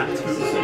I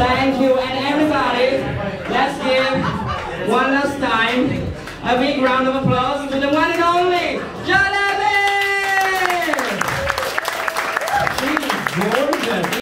thank you. And everybody, let's give one last time a big round of applause to the one and only,